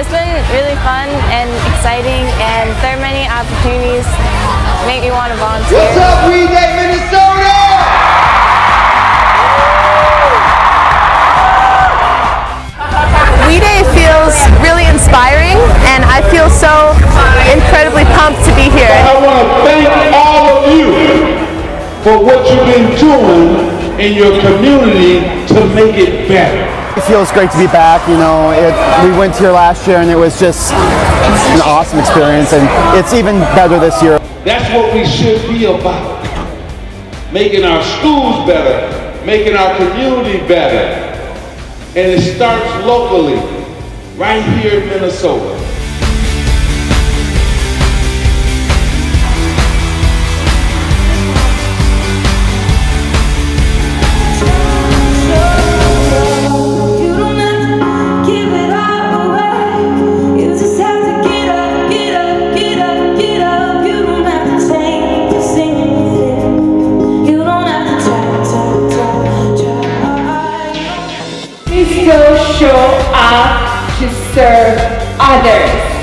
It's been really fun and exciting, and there are many opportunities make me want to volunteer. What's up, We Day, Minnesota? We Day feels really inspiring, and I feel so incredibly pumped to be here. I want to thank all of you for what you've been doing in your community to make it better. It feels great to be back. You know, it, we went here last year and it was just an awesome experience, and it's even better this year. That's what we should be about. Making our schools better, making our community better. And it starts locally, right here in Minnesota. Still show up to serve others.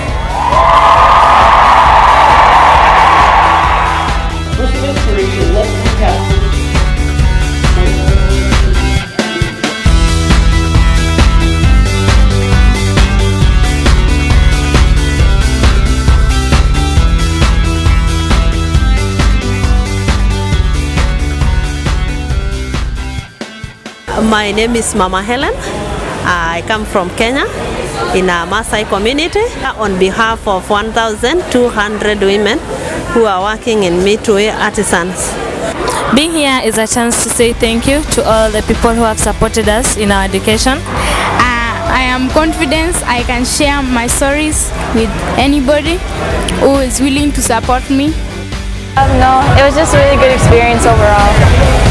My name is Mama Helen. I come from Kenya in a Maasai community on behalf of 1,200 women who are working in Me to We Artisans. Being here is a chance to say thank you to all the people who have supported us in our education. I am confident I can share my stories with anybody who is willing to support me. Um, no, it was just a really good experience overall.